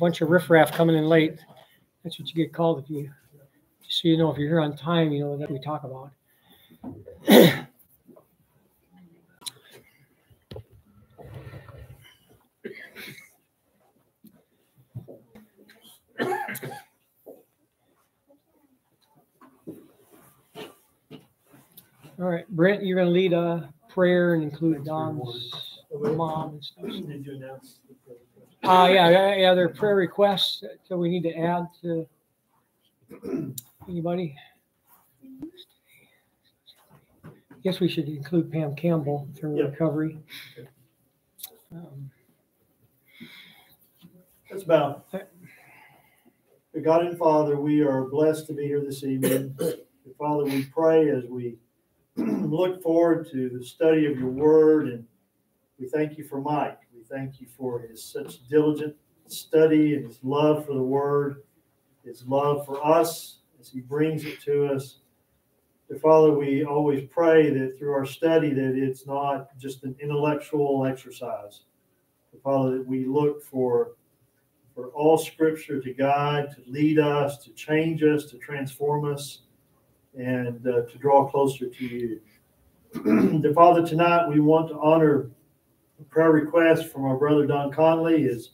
bunch of riffraff coming in late. That's what you get called if you, just so you know, if you're here on time, you know that we talk about. All right, Brent, you're gonna lead a prayer and include Don's mom and stuff. Uh, yeah, yeah, yeah, there are prayer requests that we need to add to anybody. Guess we should include Pam Campbell through Yeah. recovery. Um, That's about. God and Father, we are blessed to be here this evening. Father, we pray as we look forward to the study of your word and we thank you for Mike. Thank you for his such diligent study and his love for the word, his love for us as he brings it to us. But Father, we always pray that through our study that it's not just an intellectual exercise. But Father, that we look for for all scripture to guide, to lead us, to change us, to transform us, and uh, to draw closer to you. the Father, tonight we want to honor prayer request from our brother Don Conley. His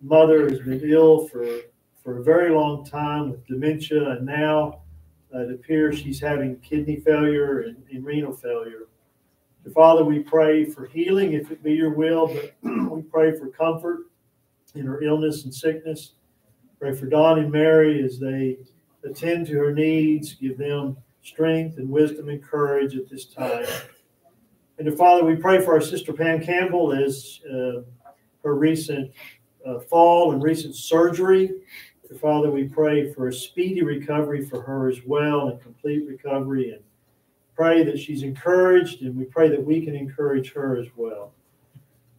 mother has been ill for, for a very long time with dementia, and now uh, it appears she's having kidney failure and, and renal failure. The Father, we pray for healing if it be your will, but we pray for comfort in her illness and sickness. Pray for Don and Mary as they attend to her needs, give them strength and wisdom and courage at this time. And Father, we pray for our sister Pam Campbell as uh, her recent uh, fall and recent surgery. Father, we pray for a speedy recovery for her as well and complete recovery and pray that she's encouraged and we pray that we can encourage her as well.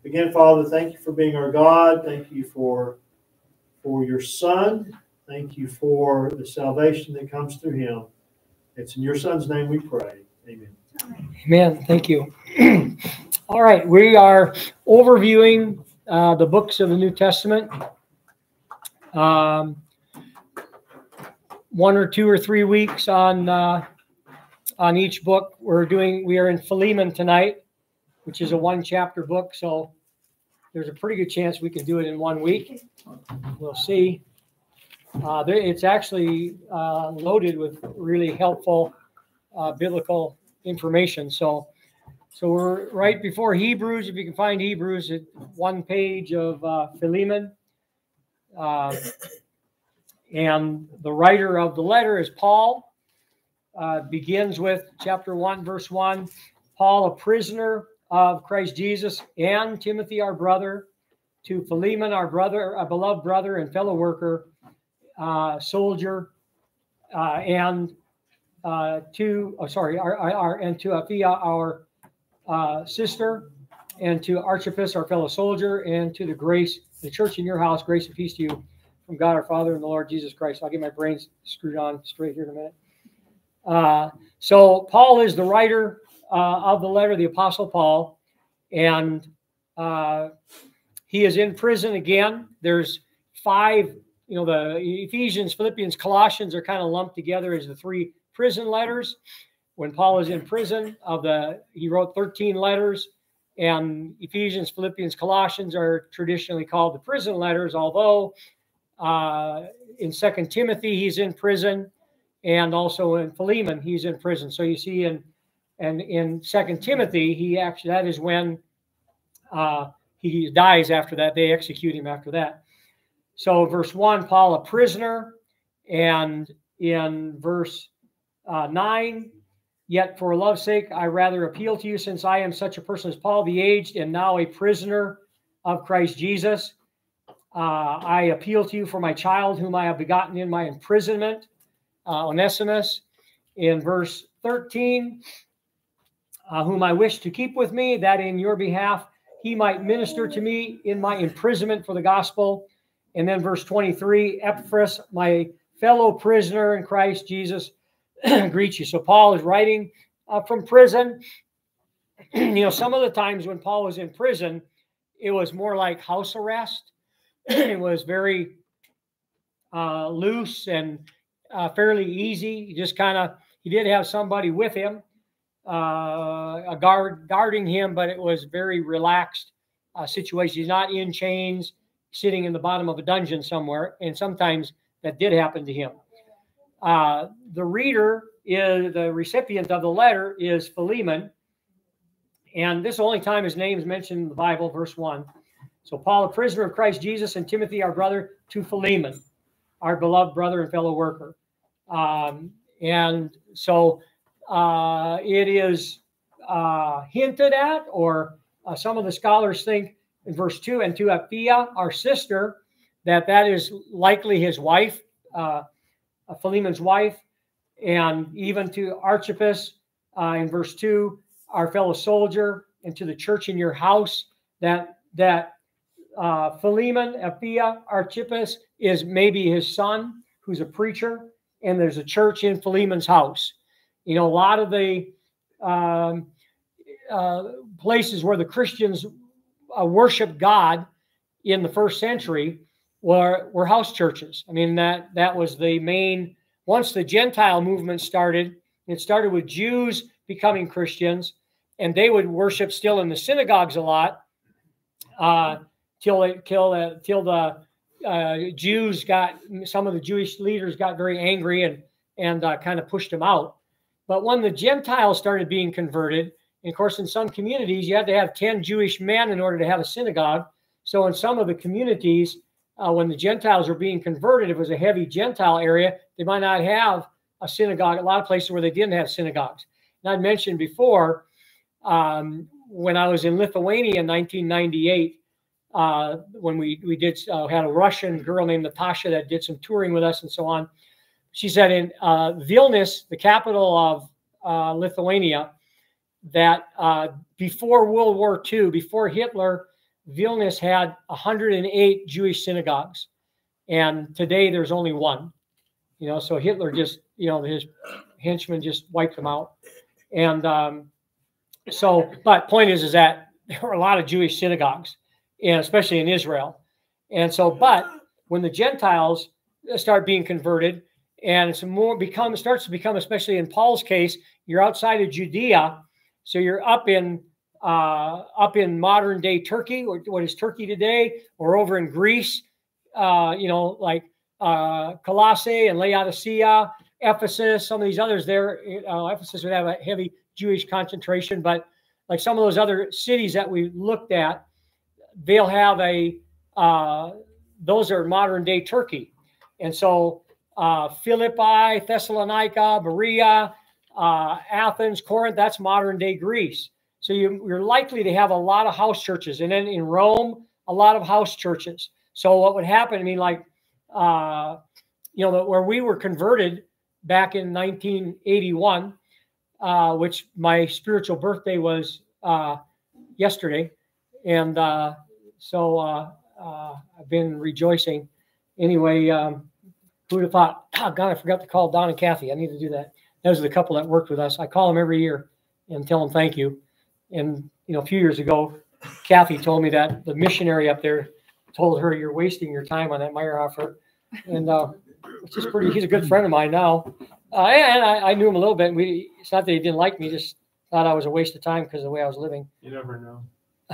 Again, Father, thank you for being our God. Thank you for, for your Son. Thank you for the salvation that comes through him. It's in your Son's name we pray. Amen. Amen. Thank you. All right, we are overviewing uh, the books of the New Testament. Um, one or two or three weeks on uh, on each book. We're doing. We are in Philemon tonight, which is a one chapter book. So there's a pretty good chance we can do it in one week. We'll see. Uh, there, it's actually uh, loaded with really helpful uh, biblical information. So, so we're right before Hebrews. If you can find Hebrews, at one page of uh, Philemon, uh, and the writer of the letter is Paul. Uh, begins with chapter one, verse one. Paul, a prisoner of Christ Jesus, and Timothy, our brother, to Philemon, our brother, a beloved brother and fellow worker, uh, soldier, uh, and uh, to, oh, sorry, our, our, and to Apphia, our uh, sister, and to Archippus, our fellow soldier, and to the grace, the church in your house, grace and peace to you from God our Father and the Lord Jesus Christ. I'll get my brains screwed on straight here in a minute. Uh, so Paul is the writer uh, of the letter, the Apostle Paul, and uh, he is in prison again. There's five, you know, the Ephesians, Philippians, Colossians are kind of lumped together as the three prison letters. When Paul is in prison, of the he wrote 13 letters, and Ephesians, Philippians, Colossians are traditionally called the prison letters. Although uh, in Second Timothy he's in prison, and also in Philemon he's in prison. So you see in and in Second Timothy, he actually that is when uh, he dies. After that, they execute him. After that, so verse one, Paul a prisoner, and in verse uh, nine, yet for love's sake, I rather appeal to you, since I am such a person as Paul, the aged, and now a prisoner of Christ Jesus. Uh, I appeal to you for my child, whom I have begotten in my imprisonment, uh, Onesimus. In verse 13, uh, whom I wish to keep with me, that in your behalf he might minister to me in my imprisonment for the gospel. And then verse 23, Epaphras, my fellow prisoner in Christ Jesus, greet you. So Paul is writing uh, from prison. you know, some of the times when Paul was in prison, it was more like house arrest. it was very uh, loose and uh, fairly easy. He just kind of he did have somebody with him, uh, a guard guarding him, but it was very relaxed uh, situation. He's not in chains, sitting in the bottom of a dungeon somewhere, and sometimes that did happen to him. Uh, the reader is the recipient of the letter is Philemon, and this is the only time his name is mentioned in the Bible, verse one. So Paul, a prisoner of Christ Jesus, and Timothy, our brother, to Philemon, our beloved brother and fellow worker. Um, and so uh, it is uh, hinted at, or uh, some of the scholars think in verse 2 and to Apphia, our sister, that that is likely his wife, uh, Philemon's wife, and even to Archippus uh, in verse 2, our fellow soldier, and to the church in your house, that that uh, Philemon, Apphia, Archippus is maybe his son, who's a preacher, and there's a church in Philemon's house. You know, a lot of the um, uh, places where the Christians uh, worship God in the first century were were house churches. I mean that that was the main. Once the Gentile movement started, it started with Jews becoming Christians, and they would worship still in the synagogues a lot, uh, till it, till uh, till the uh, Jews got some of the Jewish leaders got very angry and and uh, kind of pushed them out. But when the Gentiles started being converted, and of course, in some communities, you had to have 10 Jewish men in order to have a synagogue. So, in some of the communities, uh, when the Gentiles were being converted, it was a heavy Gentile area, they might not have a synagogue. A lot of places where they didn't have synagogues. And I mentioned before, um, when I was in Lithuania in 1998, uh, when we we did uh, had a Russian girl named Natasha that did some touring with us and so on. She said in uh, Vilnius, the capital of uh, Lithuania, that uh, before World War II, before Hitler, Vilnius had 108 Jewish synagogues, and today there's only one. You know, so Hitler just, you know, his henchmen just wiped them out, and um, so. But point is, is that there were a lot of Jewish synagogues, and especially in Israel, and so. But when the Gentiles start being converted, and it's more become starts to become, especially in Paul's case, you're outside of Judea so you're up in uh, up in modern day Turkey, or what is Turkey today, or over in Greece, uh, you know, like uh, Colossae and Laodicea, Ephesus, some of these others there. Uh, Ephesus would have a heavy Jewish concentration, but like some of those other cities that we looked at, they'll have a, uh, those are modern day Turkey. And so uh, Philippi, Thessalonica, Berea, uh, Athens, Corinth, that's modern day Greece. So you, you're likely to have a lot of house churches. And then in Rome, a lot of house churches. So what would happen, I mean, like, uh, you know, where we were converted back in 1981, uh, which my spiritual birthday was uh, yesterday. And uh, so uh, uh, I've been rejoicing. Anyway, um, who'd have thought, oh, God, I forgot to call Don and Kathy. I need to do that those are the couple that worked with us. I call them every year and tell them thank you. And you know, a few years ago, Kathy told me that the missionary up there told her, "You're wasting your time on that Meierhofer," and uh, which is pretty. He's a good friend of mine now, uh, and I, I, knew him a little bit. We it's not that he didn't like me, just thought I was a waste of time because of the way I was living. You never know.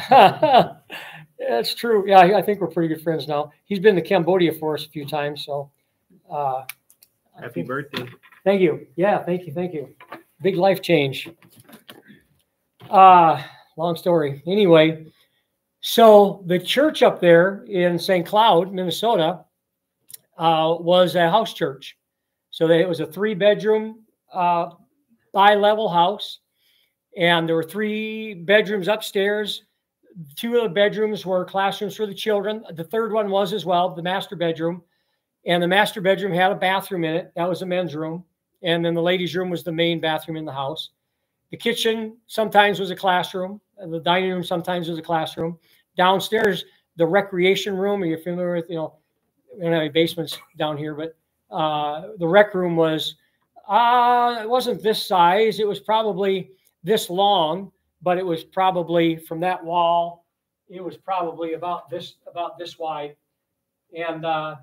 That's true. Yeah, I think we're pretty good friends now. He's been to Cambodia for us a few times, so. Uh, Happy birthday. Thank you. Yeah, thank you. Thank you. Big life change. Uh, long story. Anyway, so the church up there in St. Cloud, Minnesota, uh, was a house church. So it was a three bedroom, uh, bi level house. And there were three bedrooms upstairs. Two of the bedrooms were classrooms for the children. The third one was as well, the master bedroom. And the master bedroom had a bathroom in it. That was the men's room and then the ladies' room was the main bathroom in the house. The kitchen sometimes was a classroom. And the dining room sometimes was a classroom. Downstairs, the recreation room. Are you familiar with? You know, we don't have any basements down here, but uh, the rec room was. Uh, it wasn't this size. It was probably this long, but it was probably from that wall. It was probably about this about this wide, and uh,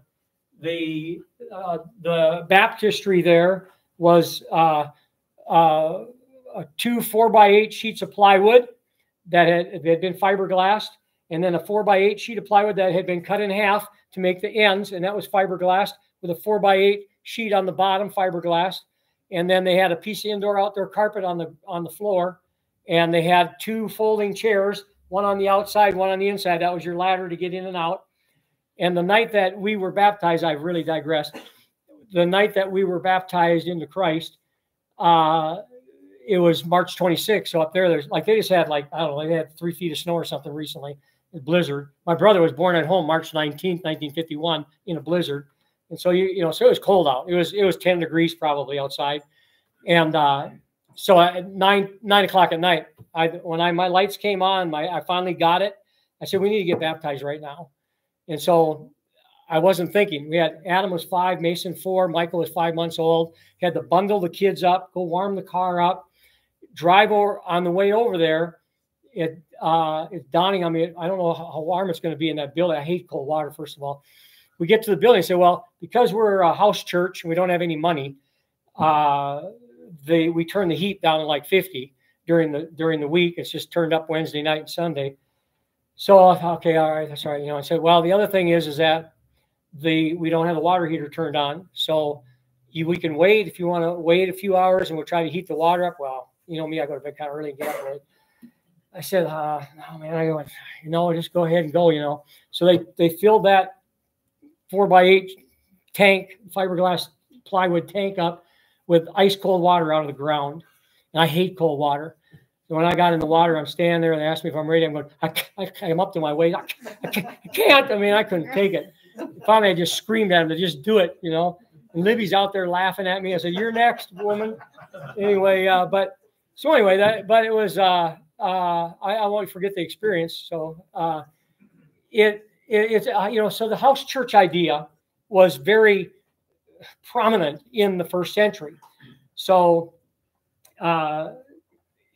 the uh, the baptistry there was uh, uh, two four by eight sheets of plywood that had, had been fiberglassed, and then a four by eight sheet of plywood that had been cut in half to make the ends, and that was fiberglassed with a four by eight sheet on the bottom, fiberglass. And then they had a piece of indoor outdoor carpet on the on the floor, and they had two folding chairs, one on the outside, one on the inside. That was your ladder to get in and out. And the night that we were baptized, I've really digressed. The night that we were baptized into Christ, uh, it was March 26th. So up there, there's like they just had like I don't know, they had three feet of snow or something recently, a blizzard. My brother was born at home March 19th, 1951, in a blizzard, and so you you know so it was cold out. It was it was 10 degrees probably outside, and uh, so at nine nine o'clock at night, I when I my lights came on, my I finally got it. I said we need to get baptized right now, and so I wasn't thinking. We had Adam was five, Mason four, Michael was five months old. He had to bundle the kids up, go warm the car up, drive over on the way over there. It uh, it's dawning on me. I don't know how warm it's going to be in that building. I hate cold water. First of all, we get to the building and say, well, because we're a house church and we don't have any money, uh, they we turn the heat down to like 50 during the during the week. It's just turned up Wednesday night and Sunday. So okay, all right, that's all right. You know, I said, well, the other thing is is that the we don't have the water heater turned on, so you, we can wait if you want to wait a few hours and we'll try to heat the water up. Well, you know me, I go to bed kind of early and get up early. I said, uh, "No, man," I went, "You know, just go ahead and go." You know, so they they filled that four by eight tank, fiberglass plywood tank up with ice cold water out of the ground, and I hate cold water. So when I got in the water, I'm standing there and they asked me if I'm ready. I'm going, I, I, I'm up to my waist. I, I, can't, I mean, I couldn't take it. Finally, I just screamed at him to just do it, you know. And Libby's out there laughing at me. I said, "You're next, woman." Anyway, uh, but so anyway, that but it was uh, uh, I, I won't forget the experience. So uh, it, it it's uh, you know so the house church idea was very prominent in the first century. So uh,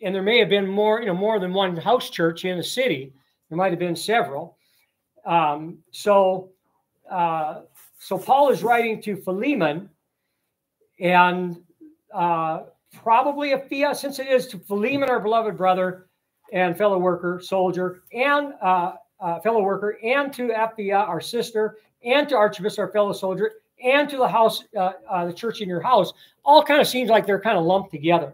and there may have been more you know more than one house church in the city. There might have been several. Um, so uh, so Paul is writing to Philemon, and uh, probably Apphia, since it is to Philemon, our beloved brother and fellow worker, soldier, and uh, uh, fellow worker, and to Apphia, our sister, and to Archippus, our fellow soldier, and to the house, uh, uh, the church in your house, all kind of seems like they're kind of lumped together.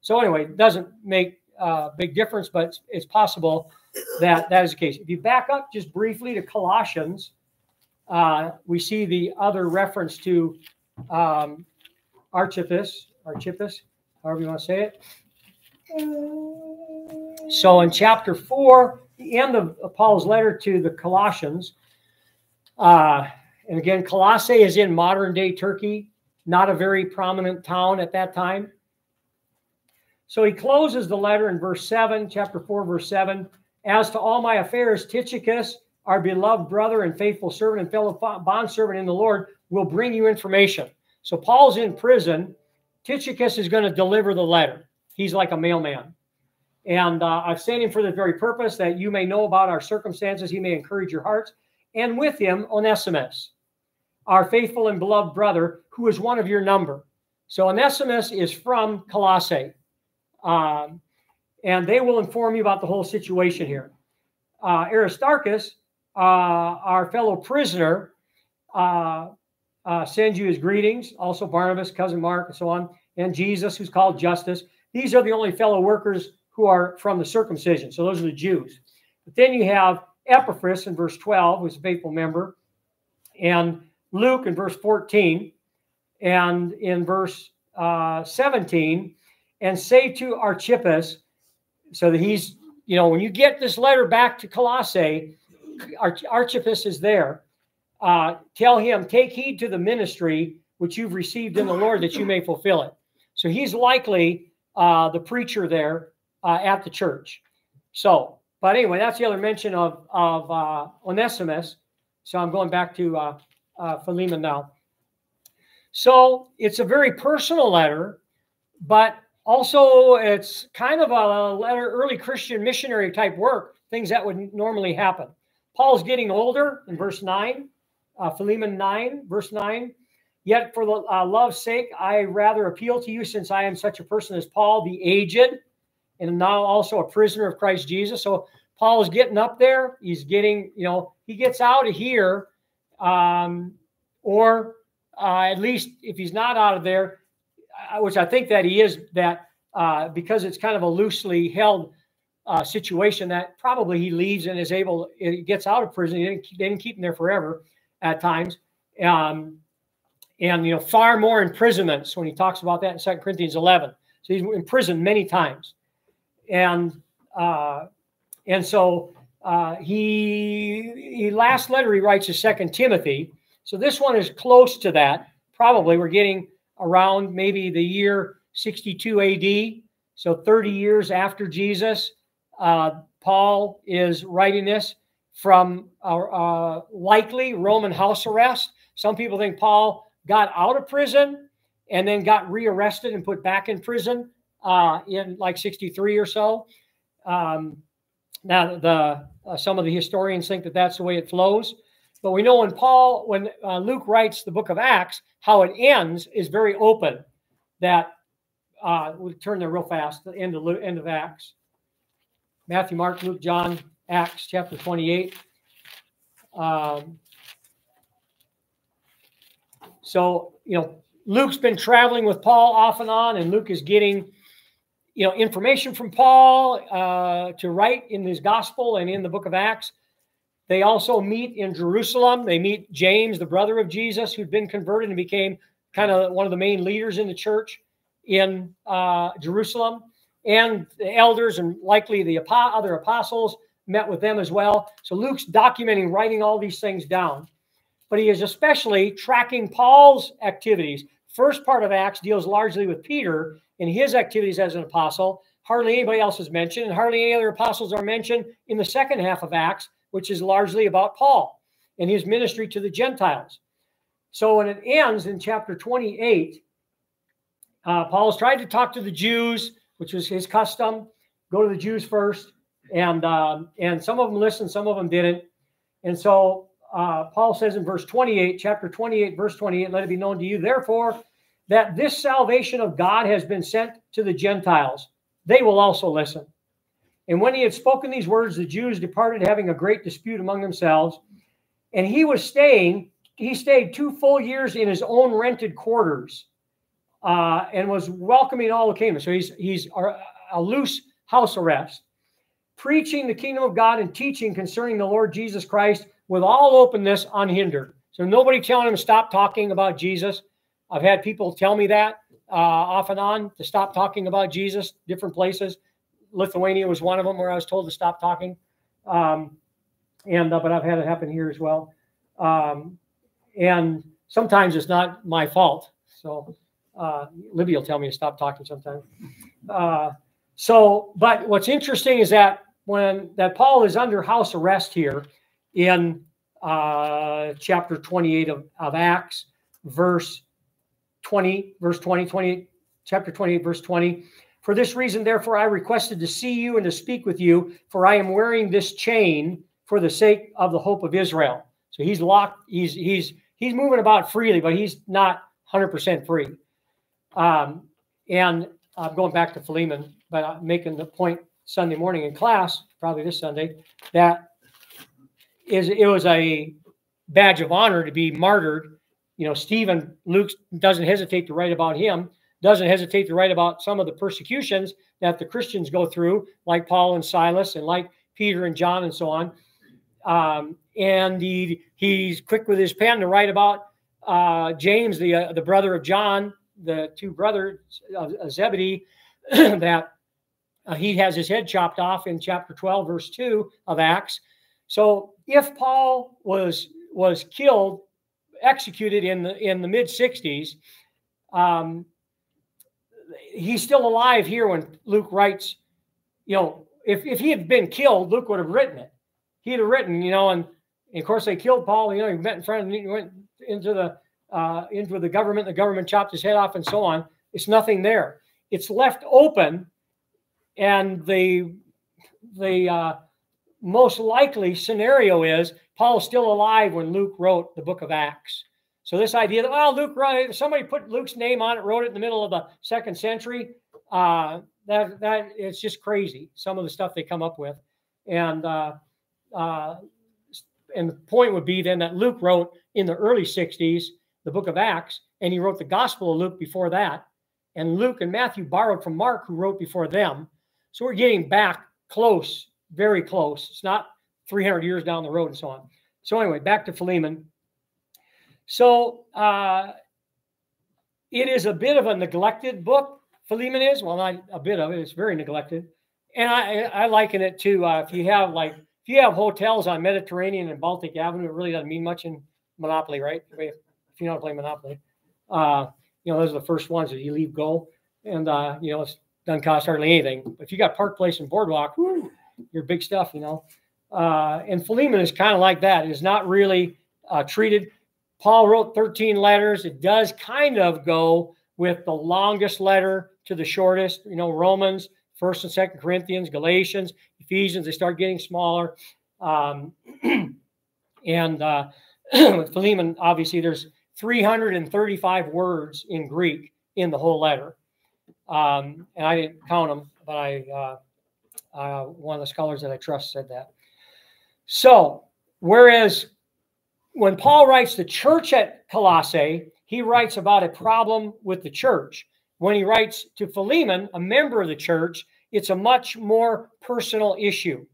So anyway, it doesn't make a uh, big difference, but it's, it's possible that that is the case. If you back up just briefly to Colossians, uh, we see the other reference to um, Archippus, Archippus, however you want to say it. So in chapter four, the end of Paul's letter to the Colossians, uh, and again, Colossae is in modern day Turkey, not a very prominent town at that time. So he closes the letter in verse 7, chapter 4, verse 7. As to all my affairs, Tychicus, our beloved brother and faithful servant and fellow bondservant in the Lord, will bring you information. So Paul's in prison. Tychicus is going to deliver the letter. He's like a mailman. And uh, I've sent him for the very purpose that you may know about our circumstances. He may encourage your hearts. And with him, Onesimus, our faithful and beloved brother, who is one of your number. So Onesimus is from Colossae. Um, and they will inform you about the whole situation here. Uh, Aristarchus, uh, our fellow prisoner, uh, sends you his greetings. Also, Barnabas, cousin Mark, and so on, and Jesus, who's called Justus. These are the only fellow workers who are from the circumcision. So those are the Jews. But then you have Epaphras in verse 12, who's a faithful member, and Luke in verse 14, and in verse uh, 17, and say to Archippus, so that he's, you know, when you get this letter back to Colossae, Archippus is there. Uh, tell him, take heed to the ministry which you've received in the Lord that you may fulfill it. So he's likely uh, the preacher there uh, at the church. So, but anyway, that's the other mention of, of uh, Onesimus. So I'm going back to uh, uh, Philemon now. So it's a very personal letter, but also it's kind of a letter, early Christian missionary type work, things that would normally happen. Paul's getting older in verse 9 uh, Philemon 9, verse 9. Yet for the uh, love's sake, I rather appeal to you since I am such a person as Paul, the aged, and now also a prisoner of Christ Jesus. So Paul is getting up there. He's getting, you know, he gets out of here, um, or uh, at least if he's not out of there, uh, which I think that he is, that uh, because it's kind of a loosely held uh, situation, that probably he leaves and is able, he gets out of prison. He didn't, they didn't keep him there forever at times. Um, and, you know, far more imprisonments when he talks about that in Second Corinthians 11. So he's imprisoned many times. And, uh, and so uh, he, he last letter he writes is Second Timothy. So this one is close to that. Probably we're getting around maybe the year 62 AD. So 30 years after Jesus, uh, Paul is writing this from uh, likely Roman house arrest. Some people think Paul got out of prison and then got rearrested and put back in prison uh, in like 63 or so. Um, now, the uh, some of the historians think that that's the way it flows. But we know when Paul, when uh, Luke writes the book of Acts, how it ends is very open. That uh, we'll turn there real fast. The end of end of Acts. Matthew, Mark, Luke, John, Acts chapter 28. Um, so you know, Luke's been traveling with Paul off and on, and Luke is getting you know information from Paul uh, to write in his gospel and in the book of Acts. They also meet in Jerusalem. They meet James, the brother of Jesus, who'd been converted and became kind of one of the main leaders in the church in uh, Jerusalem. And the elders and likely the other apostles met with them as well. So Luke's documenting, writing all these things down. But he is especially tracking Paul's activities. First part of Acts deals largely with Peter and his activities as an apostle. Hardly anybody else is mentioned, and hardly any other apostles are mentioned in the second half of Acts which is largely about Paul and his ministry to the Gentiles. So when it ends in chapter 28, uh, Paul's tried to talk to the Jews, which was his custom. Go to the Jews first, and um, and some of them listened, some of them didn't. And so uh, Paul says in verse 28, chapter 28, verse 28, let it be known to you, therefore, that this salvation of God has been sent to the Gentiles. They will also listen. And when he had spoken these words, the Jews departed, having a great dispute among themselves. And he was staying, he stayed two full years in his own rented quarters uh, and was welcoming all who came. So he's, he's a, a loose house arrest, preaching the kingdom of God and teaching concerning the Lord Jesus Christ with all openness, unhindered. So nobody telling him to stop talking about Jesus. I've had people tell me that uh, off and on to stop talking about Jesus, different places. Lithuania was one of them where I was told to stop talking. Um, and uh, but I've had it happen here as well. Um, and sometimes it's not my fault. So uh, Libby will tell me to stop talking sometimes. Uh, so, but what's interesting is that when that Paul is under house arrest here in uh, chapter 28 of, of Acts, verse 20, verse 20, 20, chapter 28, verse 20. For this reason, therefore, I requested to see you and to speak with you, for I am wearing this chain for the sake of the hope of Israel. So he's locked, he's he's he's moving about freely, but he's not 100% free. Um, and I'm going back to Philemon, but I'm making the point Sunday morning in class, probably this Sunday, that is it was a badge of honor to be martyred. You know, Stephen, Luke doesn't hesitate to write about him doesn't hesitate to write about some of the persecutions that the Christians go through, like Paul and Silas and like Peter and John and so on. Um, and he, he's quick with his pen to write about uh, James, the, uh, the brother of John, the two brothers of, Zebedee, that uh, he has his head chopped off in chapter 12, verse 2 of Acts. So if Paul was was killed, executed in the in the mid 60s, um, he's still alive here when Luke writes, you know, if, if he had been killed, Luke would have written it. He'd have written, you know, and, and of course they killed Paul, you know, he met in front of he went into the uh, into the government, the government chopped his head off and so on. It's nothing there. It's left open and the the uh, most likely scenario is Paul's still alive when Luke wrote the book of Acts. So this idea that oh Luke wrote somebody put Luke's name on it, wrote it in the middle of the second century, uh, that that it's just crazy. Some of the stuff they come up with, and uh, uh, and the point would be then that Luke wrote in the early '60s the book of Acts, and he wrote the Gospel of Luke before that, and Luke and Matthew borrowed from Mark, who wrote before them. So we're getting back close, very close. It's not 300 years down the road and so on. So anyway, back to Philemon. So uh, it is a bit of a neglected book. Philemon is well, not a bit of it. It's very neglected, and I, I liken it to uh, if you have like if you have hotels on Mediterranean and Baltic Avenue, it really doesn't mean much in Monopoly, right? If you know how to play Monopoly, uh, you know those are the first ones that you leave go, and uh, you know it doesn't cost hardly anything. But if you got Park Place and Boardwalk, whoo, you're big stuff, you know. Uh, and Philemon is kind of like that. It is not really uh, treated. Paul wrote 13 letters. It does kind of go with the longest letter to the shortest. You know, Romans, First and Second Corinthians, Galatians, Ephesians. They start getting smaller. Um, and uh, with Philemon, obviously, there's 335 words in Greek in the whole letter. Um, and I didn't count them, but I uh, uh, one of the scholars that I trust said that. So, whereas when Paul writes the church at Colossae, he writes about a problem with the church. When he writes to Philemon, a member of the church, it's a much more personal issue.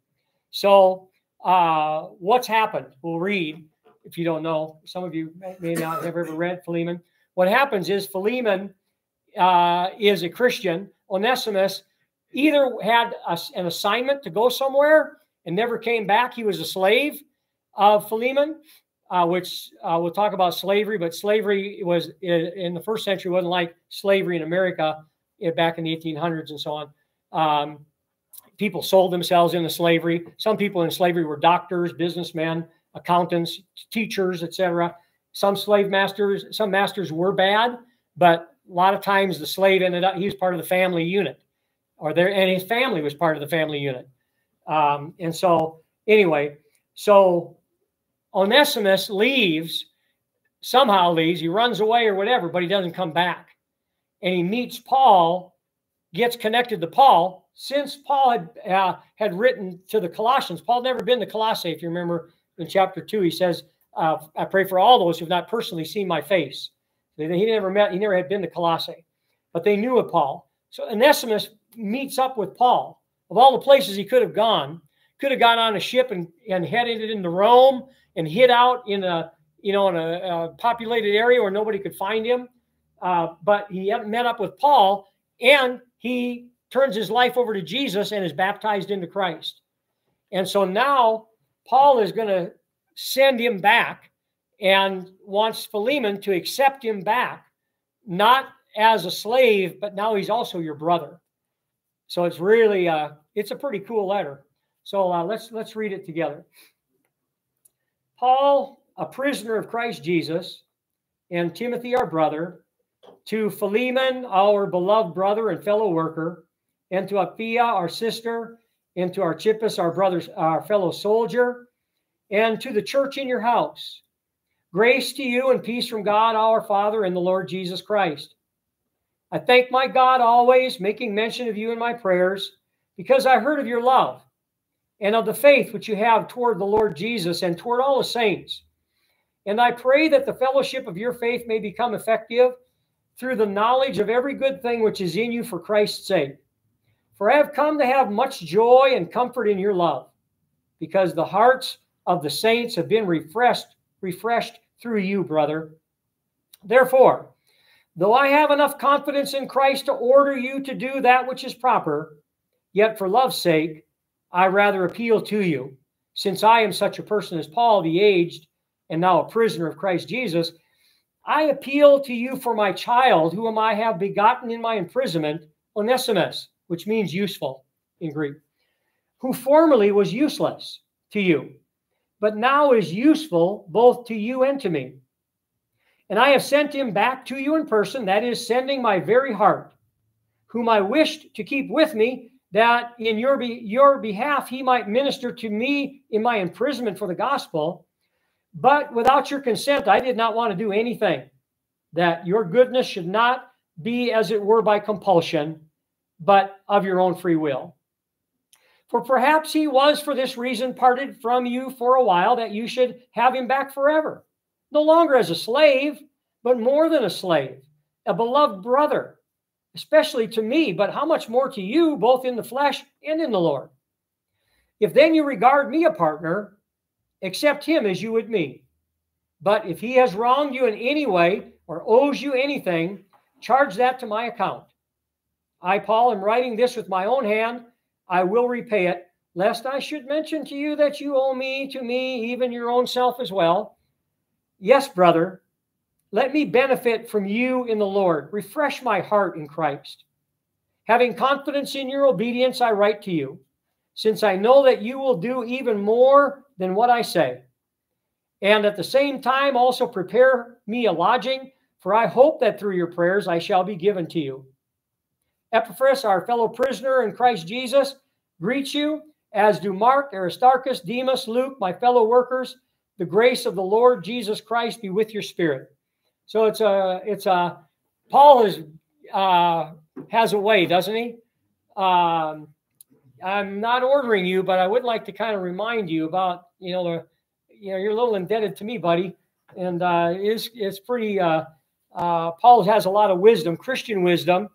So, uh, what's happened? We'll read if you don't know. Some of you may not have ever read Philemon. What happens is Philemon uh, is a Christian. Onesimus either had a, an assignment to go somewhere and never came back. He was a slave of Philemon, uh, which uh, we'll talk about slavery, but slavery was in the first century wasn't like slavery in America eh, back in the 1800s and so on. Um, people sold themselves into slavery. Some people in slavery were doctors, businessmen, accountants, teachers, etc. Some slave masters, some masters were bad, but a lot of times the slave ended up, he was part of the family unit or there, and his family was part of the family unit. Um, and so, anyway, so Onesimus leaves, somehow leaves, he runs away or whatever, but he doesn't come back. And he meets Paul, gets connected to Paul. Since Paul had uh, had written to the Colossians, Paul never been to Colossae. If you remember in chapter two, he says, uh, "I pray for all those who've not personally seen my face." He never met, he never had been to Colossae, but they knew of Paul. So Onesimus meets up with Paul. Of all the places he could have gone, could have got on a ship and, and headed into Rome and hid out in a you know in a, a populated area where nobody could find him. Uh, but he met up with Paul and he turns his life over to Jesus and is baptized into Christ. And so now Paul is going to send him back and wants Philemon to accept him back, not as a slave, but now he's also your brother. So it's really uh, it's a pretty cool letter. So uh, let's let's read it together. Paul, a prisoner of Christ Jesus, and Timothy, our brother, to Philemon, our beloved brother and fellow worker, and to Apphia, our sister, and to Archippus, our brother, our fellow soldier, and to the church in your house. Grace to you and peace from God our Father and the Lord Jesus Christ. I thank my God always, making mention of you in my prayers, because I heard of your love and of the faith which you have toward the Lord Jesus and toward all the saints. And I pray that the fellowship of your faith may become effective through the knowledge of every good thing which is in you for Christ's sake. For I have come to have much joy and comfort in your love, because the hearts of the saints have been refreshed, refreshed through you, brother. Therefore, Though I have enough confidence in Christ to order you to do that which is proper, yet for love's sake, I rather appeal to you, since I am such a person as Paul, the aged, and now a prisoner of Christ Jesus. I appeal to you for my child, whom I have begotten in my imprisonment, Onesimus, which means useful in Greek, who formerly was useless to you, but now is useful both to you and to me. And I have sent him back to you in person, that is, sending my very heart, whom I wished to keep with me, that in your, be, your behalf he might minister to me in my imprisonment for the gospel. But without your consent, I did not want to do anything. That your goodness should not be as it were by compulsion, but of your own free will. For perhaps he was for this reason parted from you for a while, that you should have him back forever, no longer as a slave, but more than a slave, a beloved brother, especially to me, but how much more to you, both in the flesh and in the Lord. If then you regard me a partner, accept him as you would me. But if he has wronged you in any way or owes you anything, charge that to my account. I, Paul, am writing this with my own hand. I will repay it, lest I should mention to you that you owe me to me, even your own self as well. Yes, brother, let me benefit from you in the Lord. Refresh my heart in Christ. Having confidence in your obedience, I write to you, since I know that you will do even more than what I say. And at the same time, also prepare me a lodging, for I hope that through your prayers I shall be given to you. Epaphras, our fellow prisoner in Christ Jesus, greets you, as do Mark, Aristarchus, Demas, Luke, my fellow workers. The grace of the Lord Jesus Christ be with your spirit. So it's a, it's a, Paul is, uh, has a way, doesn't he? Um, I'm not ordering you, but I would like to kind of remind you about, you know, the, you know, you're a little indebted to me, buddy, and uh, it's it's pretty. Uh, uh, Paul has a lot of wisdom, Christian wisdom,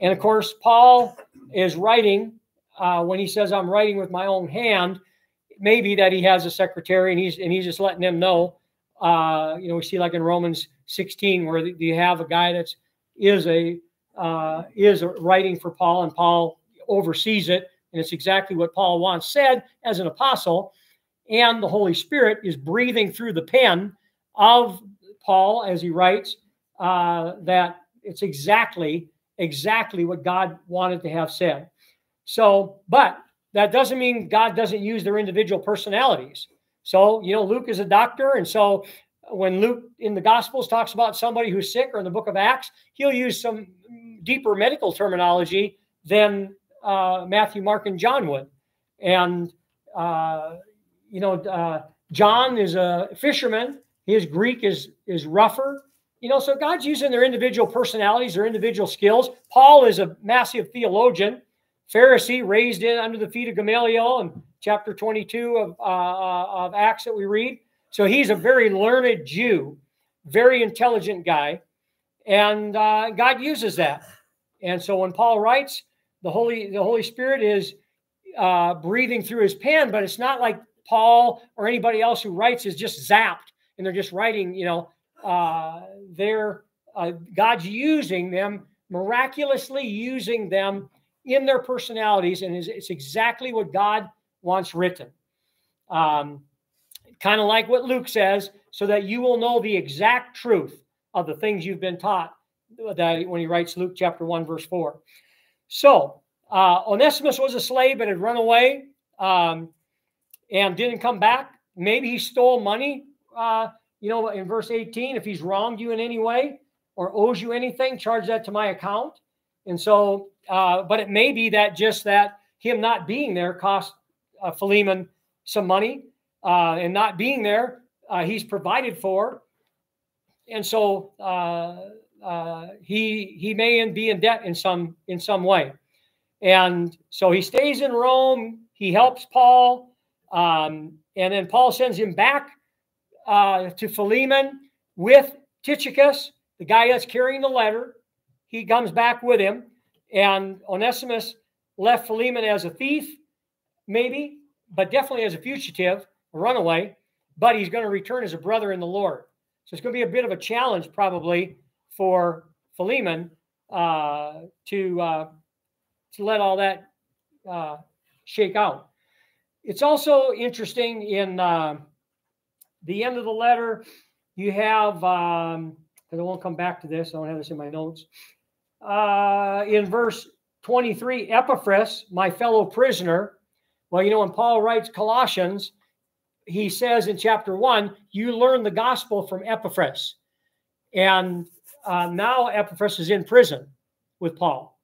and of course, Paul is writing uh, when he says, I'm writing with my own hand, maybe that he has a secretary and he's, and he's just letting them know. Uh, you know, we see like in Romans 16 where you have a guy that's is a uh, is writing for Paul and Paul oversees it. And it's exactly what Paul once said as an apostle. And the Holy Spirit is breathing through the pen of Paul as he writes uh, that it's exactly exactly what God wanted to have said. So, but that doesn't mean God doesn't use their individual personalities. So, you know, Luke is a doctor. And so when Luke in the Gospels talks about somebody who's sick or in the book of Acts, he'll use some deeper medical terminology than uh, Matthew, Mark, and John would. And, uh, you know, uh, John is a fisherman. His Greek is is rougher. You know, so God's using their individual personalities, their individual skills. Paul is a massive theologian, Pharisee, raised in under the feet of Gamaliel in chapter 22 of, uh, uh, of Acts that we read. So he's a very learned Jew, very intelligent guy, and uh, God uses that. And so when Paul writes, the Holy the Holy Spirit is uh, breathing through his pen, but it's not like Paul or anybody else who writes is just zapped and they're just writing, you know, uh, they're uh, God's using them miraculously using them in their personalities, and it's, exactly what God wants written. Um, kind of like what Luke says, so that you will know the exact truth of the things you've been taught. That when he writes Luke chapter one verse four. So uh, Onesimus was a slave but had run away um, and didn't come back. Maybe he stole money. Uh, you know, in verse 18, if he's wronged you in any way or owes you anything, charge that to my account. And so, uh, but it may be that just that him not being there cost uh, Philemon some money, uh, and not being there, uh, he's provided for. And so uh, uh, he he may be in debt in some in some way. And so he stays in Rome. He helps Paul, um, and then Paul sends him back to Philemon with Tychicus, the guy that's carrying the letter. He comes back with him. And Onesimus left Philemon as a thief, maybe, but definitely as a fugitive, a runaway. But he's going to return as a brother in the Lord. So it's going to be a bit of a challenge, probably, for Philemon uh, to uh, to let all that uh, shake out. It's also interesting in uh, the end of the letter, you have, um, I won't come back to this, I don't have this in my notes. Uh, in verse 23, Epaphras, my fellow prisoner. Well, you know, when Paul writes Colossians, he says in chapter one, you learn the gospel from Epaphras. And uh, now Epaphras is in prison with Paul.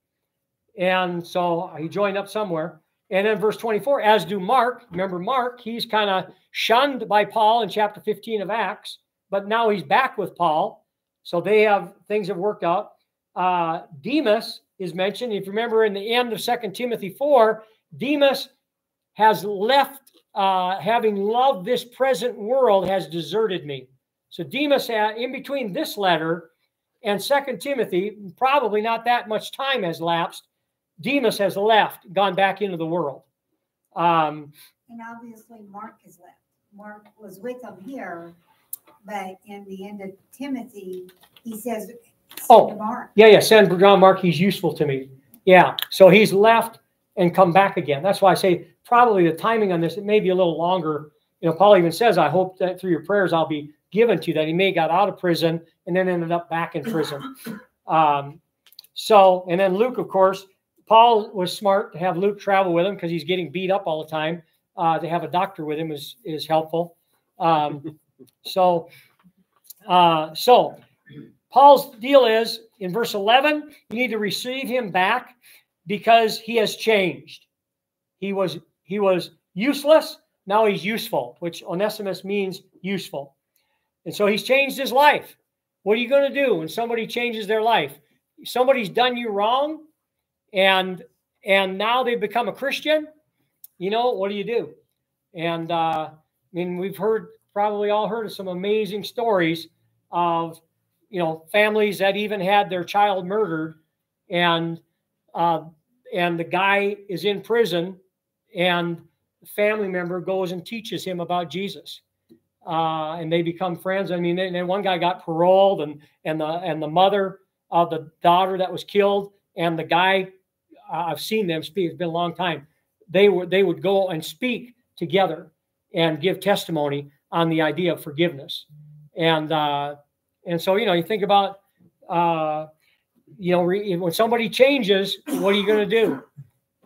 And so he joined up somewhere. And then verse 24, as do Mark. Remember, Mark, he's kind of shunned by Paul in chapter 15 of Acts, but now he's back with Paul. So they have things have worked out. Uh, Demas is mentioned. If you remember in the end of Second Timothy 4, Demas has left, uh, having loved this present world, has deserted me. So Demas, had, in between this letter and Second Timothy, probably not that much time has lapsed. Demas has left, gone back into the world. Um, And obviously Mark has left. Mark was with them here, but in the end of Timothy, he says, Oh. yeah, yeah, send John Mark, he's useful to me. Yeah, so he's left and come back again. That's why I say probably the timing on this, it may be a little longer. You know, Paul even says, I hope that through your prayers I'll be given to you, that he may got out of prison and then ended up back in prison. Um, so, and then Luke, of course, Paul was smart to have Luke travel with him because he's getting beat up all the time. Uh, to have a doctor with him is is helpful. Um, so, uh, so Paul's deal is in verse 11, you need to receive him back because he has changed. He was he was useless, now he's useful, which Onesimus means useful. And so he's changed his life. What are you going to do when somebody changes their life? Somebody's done you wrong and and now they've become a Christian. You know, what do you do? And uh, I mean, we've heard probably all heard of some amazing stories of you know families that even had their child murdered and uh, and the guy is in prison and the family member goes and teaches him about jesus uh, and they become friends. I mean and then one guy got paroled and and the and the mother of the daughter that was killed and the guy i've seen them speak it's been a long time. They were they would go and speak together and give testimony on the idea of forgiveness. And uh, and so, you know, you think about, uh, you know, re, when somebody changes, what are you going to do?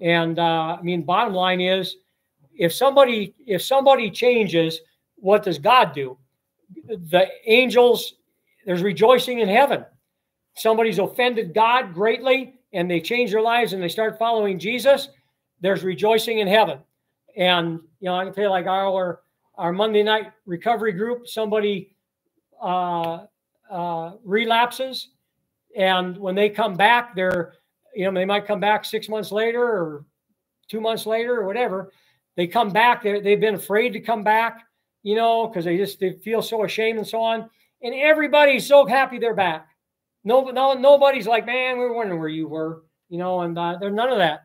And uh, I mean, bottom line is, if somebody if somebody changes, what does God do? The angels, there's rejoicing in heaven. Somebody's offended God greatly, and they change their lives and they start following Jesus. There's rejoicing in heaven. And you know, I can tell you, like our our Monday night recovery group, somebody uh, uh, relapses, and when they come back, they're you know they might come back six months later or two months later or whatever. They come back. they they've been afraid to come back, you know, because they just they feel so ashamed and so on. And everybody's so happy they're back. No, no, nobody's like, man, we were wondering where you were, you know, and uh, there's none of that.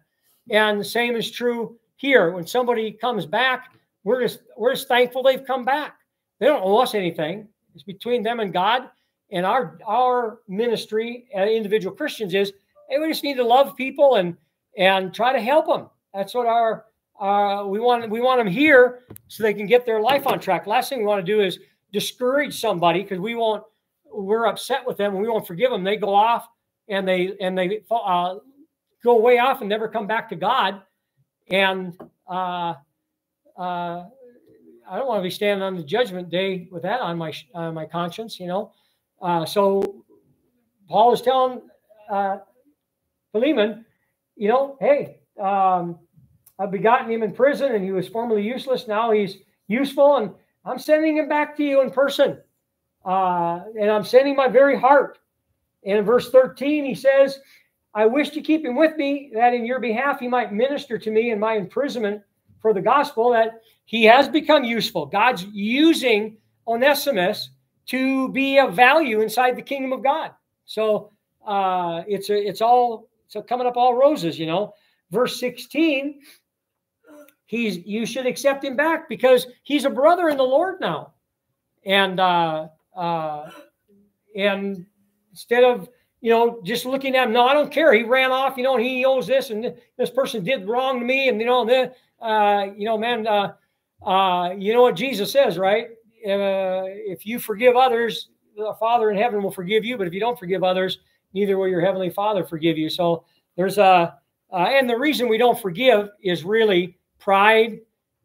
And the same is true here. When somebody comes back, we're just we're just thankful they've come back. They don't owe us anything. It's between them and God. And our our ministry and individual Christians is hey, we just need to love people and and try to help them. That's what our uh, we want we want them here so they can get their life on track. Last thing we want to do is discourage somebody because we won't we're upset with them and we won't forgive them. They go off and they and they uh, go way off and never come back to God. And uh, uh, I don't want to be standing on the judgment day with that on my on my conscience, you know. Uh, so Paul is telling uh, Philemon, you know, hey, um, I've begotten him in prison, and he was formerly useless. Now he's useful, and I'm sending him back to you in person, uh, and I'm sending my very heart. And in verse 13, he says, I wish to keep him with me, that in your behalf he might minister to me in my imprisonment for the gospel, that he has become useful. God's using Onesimus to be of value inside the kingdom of God. So uh, it's a, it's all it's coming up all roses, you know. Verse 16, he's you should accept him back because he's a brother in the Lord now. And uh, uh, and instead of you know just looking at him, no, I don't care. He ran off, you know, and he owes this, and this person did wrong to me, and you know, then uh, you know, man, uh, uh, you know what Jesus says, right? Uh, if you forgive others, the Father in heaven will forgive you. But if you don't forgive others, neither will your heavenly Father forgive you. So there's a, uh, and the reason we don't forgive is really pride,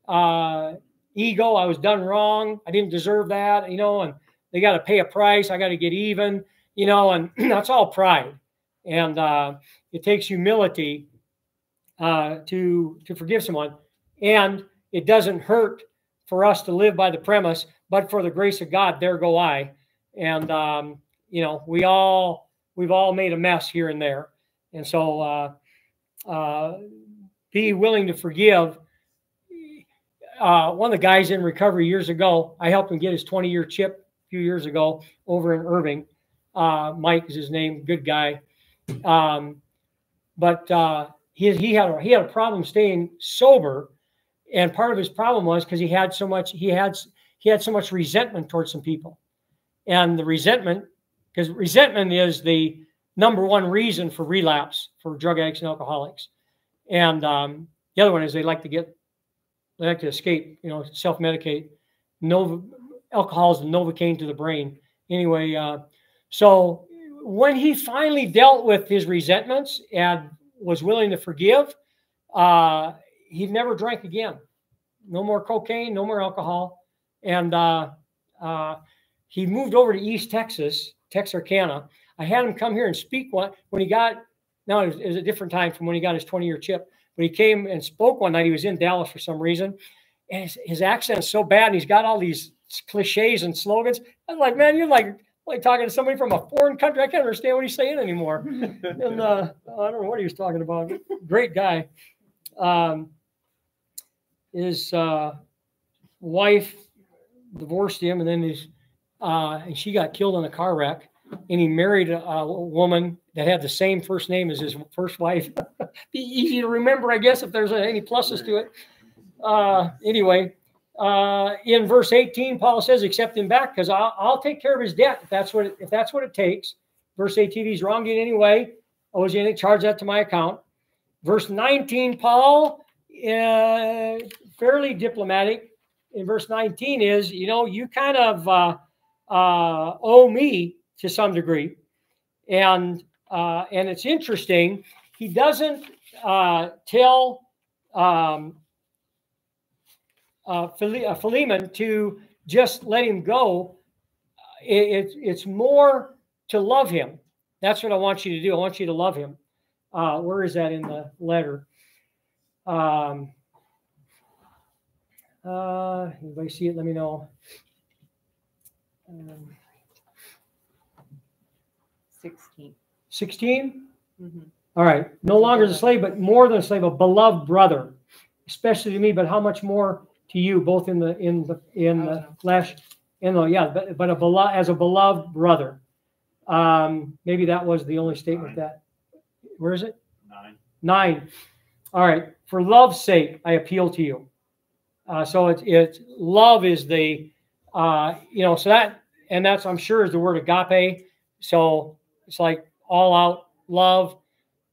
uh, ego. I was done wrong. I didn't deserve that, you know, and they got to pay a price. I got to get even, you know, and that's all pride. And uh, it takes humility uh, to to forgive someone, and it doesn't hurt for us to live by the premise, but for the grace of God, there go I. And um, you know, we all we've all made a mess here and there, and so uh, uh, be willing to forgive. Uh, one of the guys in recovery years ago, I helped him get his 20 year chip a few years ago over in Irving. Uh, Mike is his name, good guy. Um, but uh, he, he had a, he had a problem staying sober, and part of his problem was because he had so much he had he had so much resentment towards some people, and the resentment because resentment is the number one reason for relapse for drug addicts and alcoholics, and um, the other one is they like to get they like to escape, you know, self medicate. Nova alcohol is the novocaine to the brain. Anyway, uh, so when he finally dealt with his resentments and was willing to forgive, uh, he never drank again. No more cocaine, no more alcohol. And uh, uh, he moved over to East Texas, Texarkana. I had him come here and speak one, when he got, now it was, it was a different time from when he got his 20 year chip, but he came and spoke one night. He was in Dallas for some reason. And his, his accent is so bad. And he's got all these cliches and slogans. I was like, man, you're like like talking to somebody from a foreign country. I can't understand what he's saying anymore. and uh, I don't know what he was talking about. Great guy. Um, his uh, wife divorced him, and then his uh, and she got killed in a car wreck. And he married a, a woman that had the same first name as his first wife. Be easy to remember, I guess, if there's any pluses to it. Uh, anyway, uh, in verse 18, Paul says, accept him back because I'll, I'll, take care of his debt if that's what it, if that's what it takes. Verse 18, he's wronged in any way, owes you anything, charge that to my account. Verse 19, Paul, uh, fairly diplomatic. In verse 19 is, you know, you kind of uh, uh, owe me to some degree, and uh, and it's interesting. He doesn't uh, tell um, uh, uh, Philemon to just let him go. It, it, it's more to love him. That's what I want you to do. I want you to love him. Uh, where is that in the letter? Um, uh, anybody see it? Let me know. Um, 16. 16? Mm-hmm. All right. No longer the slave, but more than a slave, a beloved brother, especially to me, but how much more to you, both in the in the in the flesh, in the yeah, but but a beloved as a beloved brother. Um, maybe that was the only statement Nine. that. Where is it? Nine. Nine. All right. For love's sake, I appeal to you. Uh, so it's it's love is the uh, you know so that and that's I'm sure is the word agape. So it's like all out love.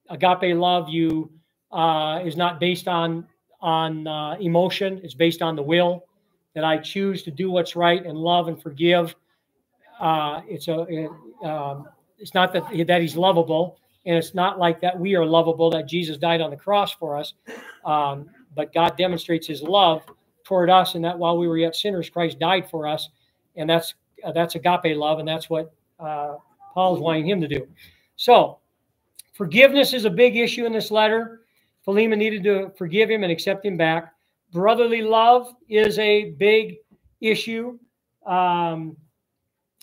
Agape love you uh, is not based on on uh, emotion. It's based on the will that I choose to do what's right and love and forgive. Uh, it's a it, um, it's not that that he's lovable, and it's not like that we are lovable that Jesus died on the cross for us. Um, but God demonstrates His love toward us, and that while we were yet sinners, Christ died for us, and that's uh, that's agape love, and that's what uh, Paul's wanting him to do. So, forgiveness is a big issue in this letter. Philemon needed to forgive him and accept him back. Brotherly love is a big issue. Um,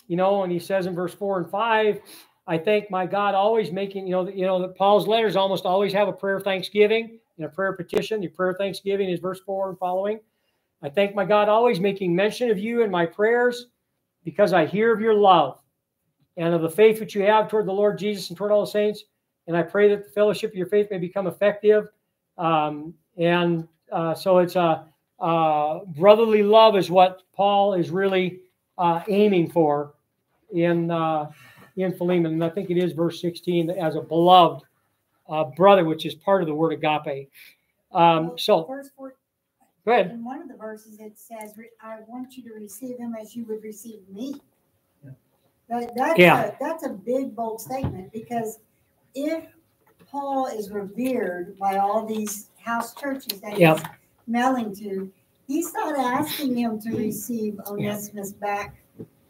you know, and he says in verse four and five, I thank my God always making, you know, you know, that Paul's letters almost always have a prayer of thanksgiving and a prayer petition. The prayer of thanksgiving is verse four and following. I thank my God always making mention of you in my prayers because I hear of your love and of the faith which you have toward the Lord Jesus and toward all the saints. And I pray that the fellowship of your faith may become effective um, and uh, so it's a uh, brotherly love is what Paul is really uh, aiming for in uh, in Philemon, and I think it is verse 16 as a beloved uh, brother, which is part of the word agape. Um, so Verse four, go ahead. in one of the verses, it says, I want you to receive him as you would receive me. Yeah. That, that's Yeah. a, that's a big, bold statement, because if Paul is revered by all these house churches that Yep. he's mailing to, he's not asking him to receive Onesimus back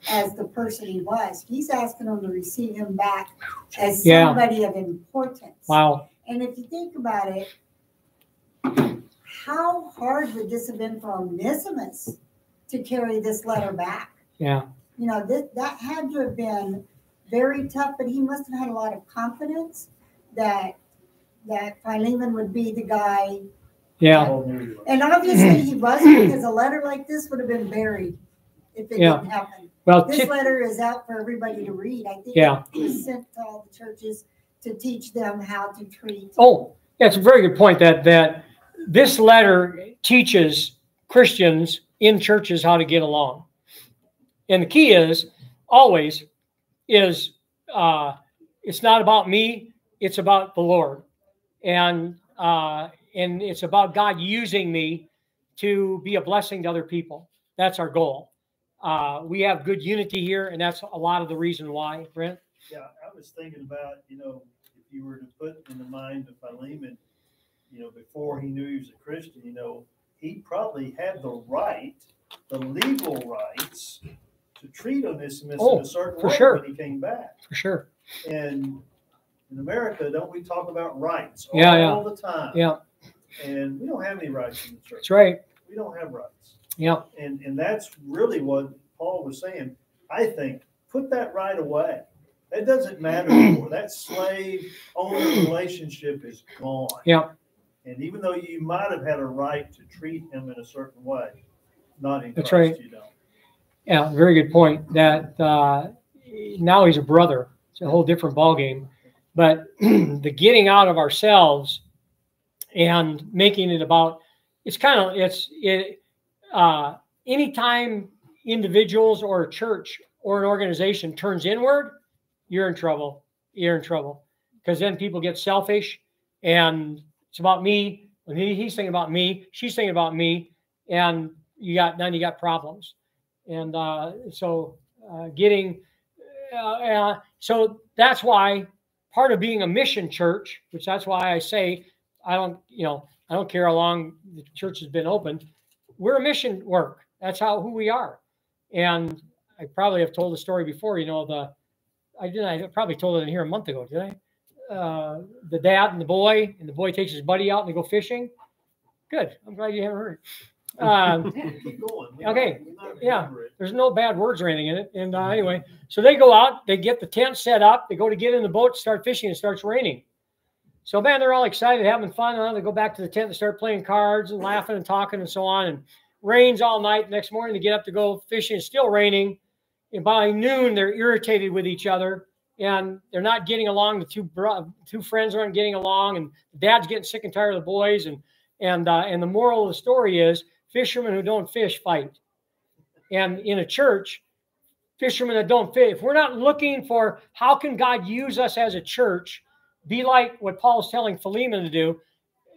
as the person he was. He's asking him to receive him back as Yeah. somebody of importance. Wow. And if you think about it, how hard would this have been for Onesimus to carry this letter back? Yeah. You know, that, that had to have been very tough, but he must have had a lot of confidence that, that Philemon would be the guy. Yeah. And obviously he wasn't, because a letter like this would have been buried if it Yeah. didn't happen. Well, This letter is out for everybody to read. I think Yeah. it was sent to all the churches to teach them how to treat. oh, that's a very good point that, that this letter teaches Christians in churches how to get along. And the key is always is uh, it's not about me, it's about the Lord. And uh, and it's about God using me to be a blessing to other people. That's our goal. Uh, we have good unity here, and that's a lot of the reason why, Brent. Yeah, I was thinking about, you know, if you were to put in the mind of Philemon, you know, before he knew he was a Christian, you know, he probably had the right, the legal rights to treat Onesimus Oh, in a oh, certain for way sure. when he came back. For sure. And in America, don't we talk about rights Yeah, yeah. all the time? Yeah, And we don't have any rights in the church. that's right. We don't have rights. Yeah, And, and that's really what Paul was saying. I think, put that right away. It doesn't matter anymore. That slave owner relationship is gone. yeah, And even though you might have had a right to treat him in a certain way, not in That's Christ, right. you don't. yeah. Very good point. That uh, now he's a brother. It's a whole different ballgame. But the getting out of ourselves and making it about it's kind of it's it uh, anytime individuals or a church or an organization turns inward, you're in trouble. You're in trouble because then people get selfish and it's about me. He's thinking about me. She's thinking about me, and you got then you got problems. And uh, so uh, getting uh, uh, so that's why part of being a mission church, which that's why I say I don't, you know, I don't care how long the church has been open. We're a mission work. That's how who we are. And I probably have told the story before. You know, the I didn't. I probably told it in here a month ago. Did I? Uh, the dad and the boy, and the boy takes his buddy out and they go fishing. Good. I'm glad you haven't heard. Um, Keep going. We Okay, might yeah. there's no bad words or anything in it. And uh, anyway, so they go out, they get the tent set up, they go to get in the boat, start fishing, it starts raining. So man, they're all excited, having fun. And they go back to the tent and start playing cards and laughing and talking and so on. And rains all night. Next morning, they get up to go fishing. It's still raining. And by noon, they're irritated with each other and they're not getting along. The two bro- two friends aren't getting along, and dad's getting sick and tired of the boys. And and uh, and the moral of the story is fishermen who don't fish fight. And in a church, fishermen that don't fish, if we're not looking for how can God use us as a church, be like what Paul's telling Philemon to do.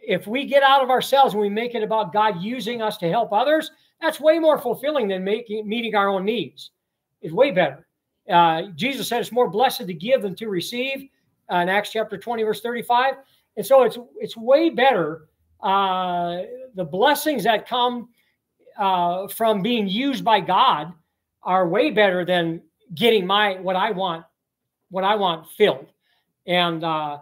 If we get out of ourselves and we make it about God using us to help others, that's way more fulfilling than making meeting our own needs. It's way better. Uh, Jesus said it's more blessed to give than to receive uh, in Acts chapter 20, verse 35. And so it's it's way better. Uh, the blessings that come uh, from being used by God are way better than getting my what I want, what I want filled. And uh,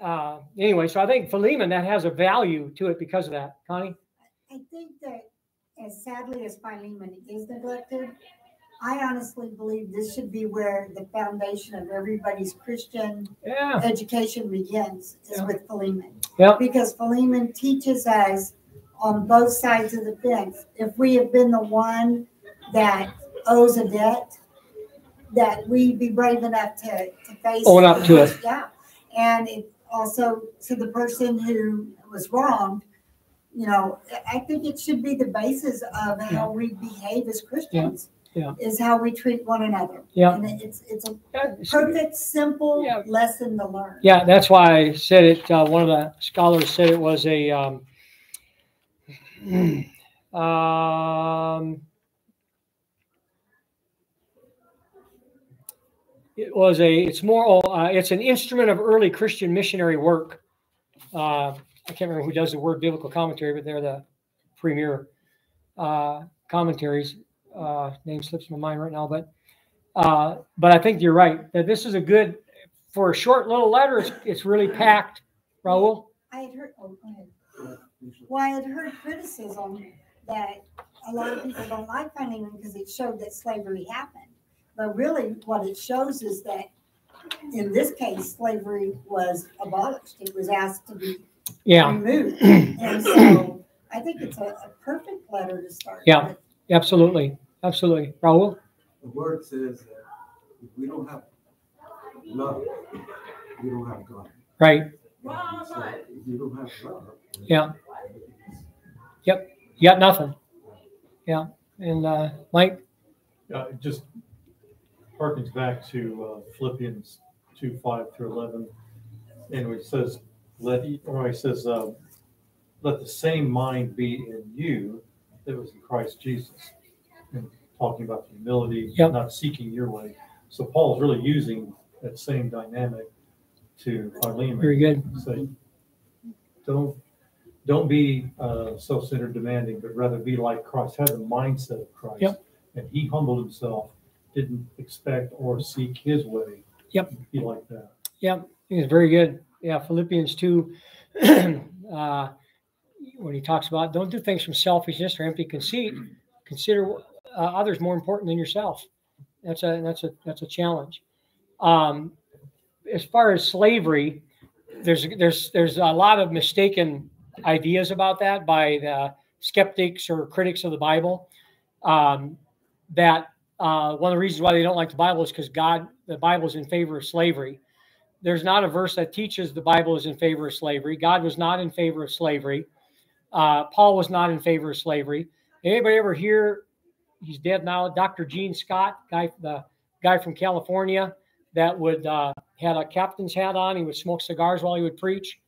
uh, anyway, so I think Philemon that has a value to it because of that. Connie, I think that as sadly as Philemon is neglected, I honestly believe this should be where the foundation of everybody's Christian yeah, education begins, is Yeah. with Philemon. Yeah. Because Philemon teaches us on both sides of the fence. If we have been the one that owes a debt, that we be brave enough to, to face. Own up to it. Yeah. And it also to the person who was wronged, you know, I think it should be the basis of how we behave as Christians. Yeah. Is how we treat one another. Yeah. And it's, it's a Yeah, perfect, simple Yeah. lesson to learn. Yeah, that's why I said it. Uh, one of the scholars said it was a um, um, it was a it's more uh, it's an instrument of early Christian missionary work. Uh, I can't remember who does the word biblical commentary, but they're the premier uh, commentaries. Uh, name slips my mind right now, but uh, but I think you're right that this is a good for a short little letter. It's, it's really packed. Raul, I had heard, oh, go ahead. Well, I had heard criticism that a lot of people don't like finding Philemon because it showed that slavery happened. But really, what it shows is that in this case, slavery was abolished. It was asked to be Yeah, removed. And so I think it's a, a perfect letter to start Yeah. with. absolutely, absolutely. Raul? The word says that if we don't have love, we don't have God. Right, so if you don't have love. Yeah. you got nothing. Yeah, and, uh, Mike? Uh, it just harkens back to uh, Philippians two, five through eleven. And it says, let, or it says, uh, let the same mind be in you that was in Christ Jesus. Talking about humility, Yep. not seeking your way. So Paul's really using that same dynamic to Philemon. Very good. Say, don't, don't be uh, self-centered demanding, but rather be like Christ, have the mindset of Christ. Yep. And he humbled himself, didn't expect or seek his way. Yep. Be like that. Think it's very good. Yeah, Philippians 2, uh, when he talks about don't do things from selfishness or empty conceit, consider uh, others more important than yourself. That's a that's a that's a challenge. Um, as far as slavery, there's there's there's a lot of mistaken ideas about that by the skeptics or critics of the Bible. Um, that uh, one of the reasons why they don't like the Bible is because God, the Bible is in favor of slavery there's not a verse that teaches the Bible is in favor of slavery. God was not in favor of slavery. Uh, Paul was not in favor of slavery. Anybody ever hear? He's dead now. Dr. Gene Scott, guy, the guy from California, that would uh, had a captain's hat on. He would smoke cigars while he would preach,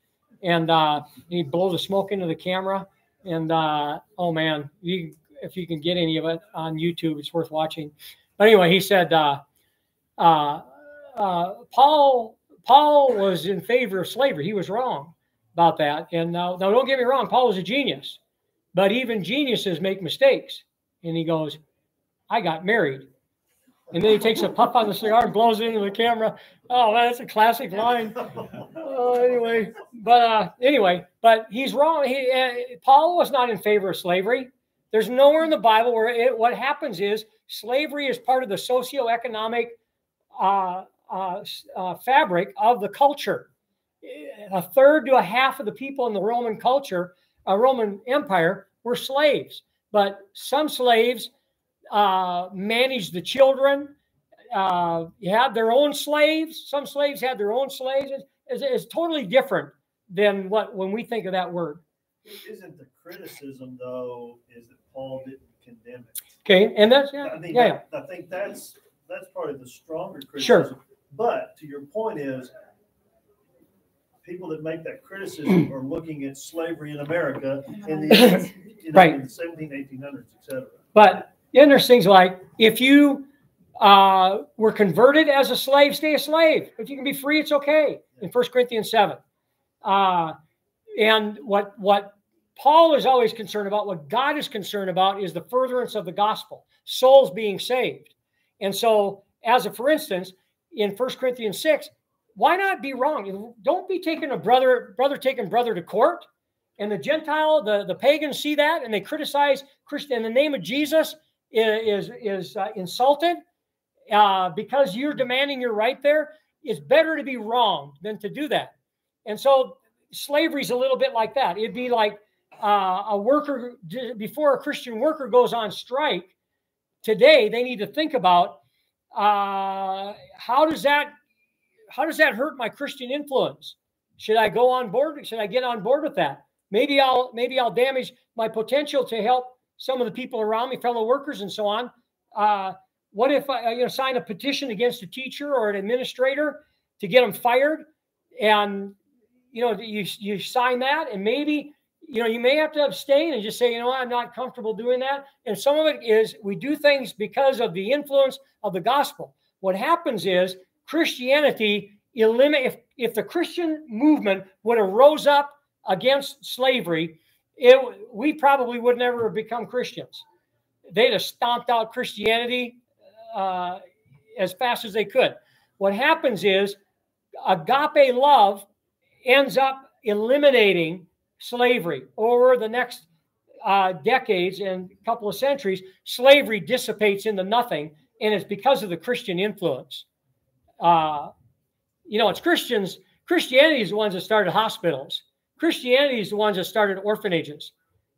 and uh, he'd blow the smoke into the camera. And uh, oh man, you, if you can get any of it on YouTube, it's worth watching. But anyway, he said uh, uh, uh, Paul Paul was in favor of slavery. He was wrong about that. And now, now, don't get me wrong, Paul was a genius, but even geniuses make mistakes. And he goes, I got married. And then he takes a puff on the cigar and blows it into the camera. Oh, man, that's a classic line. Oh, anyway, but uh, anyway, but he's wrong. He, uh, Paul was not in favor of slavery. There's nowhere in the Bible where it, what happens is slavery is part of the socioeconomic uh, uh, uh, fabric of the culture. A third to a half of the people in the Roman culture, a Roman Empire, were slaves. But some slaves uh, managed the children. Uh, had their own slaves. Some slaves had their own slaves. It's, it's totally different than what when we think of that word. Isn't the criticism though, is that Paul didn't condemn it? Okay, and that's yeah, I mean, yeah, that- I think that's, that's probably the stronger criticism. Sure. But to your point is, people that make that criticism are looking at slavery in America in the, you know, Right. in the seventeen, eighteen hundreds, et cetera. But then there's things like if you uh, were converted as a slave, stay a slave. If you can be free, it's okay. In 1 Corinthians 7. Uh, and what what Paul is always concerned about, what God is concerned about, is the furtherance of the gospel, souls being saved. And so, as a for instance, in 1 Corinthians 6, why not be wrong? Don't be taking a brother, brother taking brother to court. And the Gentile, the, the pagans see that and they criticize Christian in the name of Jesus is, is, is uh, insulted uh, because you're demanding your right there. It's better to be wrong than to do that. And so slavery's a little bit like that. It'd be like uh, a worker, before a Christian worker goes on strike today, they need to think about uh, how does that how does that hurt my Christian influence? Should I go on board? Should I get on board with that? Maybe I'll maybe I'll damage my potential to help some of the people around me, fellow workers, and so on. Uh, what if I you know sign a petition against a teacher or an administrator to get them fired? And you know you you sign that, and maybe you know you may have to abstain and just say you know I'm not comfortable doing that. And some of it is we do things because of the influence of the gospel. What happens is Christianity eliminate if, if the Christian movement would have rose up against slavery, it we probably would never have become Christians. They'd have stomped out Christianity uh, as fast as they could. What happens is agape love ends up eliminating slavery. Over the next uh, decades and couple of centuries, slavery dissipates into nothing, and it's because of the Christian influence. Uh, you know, it's Christians. Christianity is the ones that started hospitals. Christianity is the ones that started orphanages.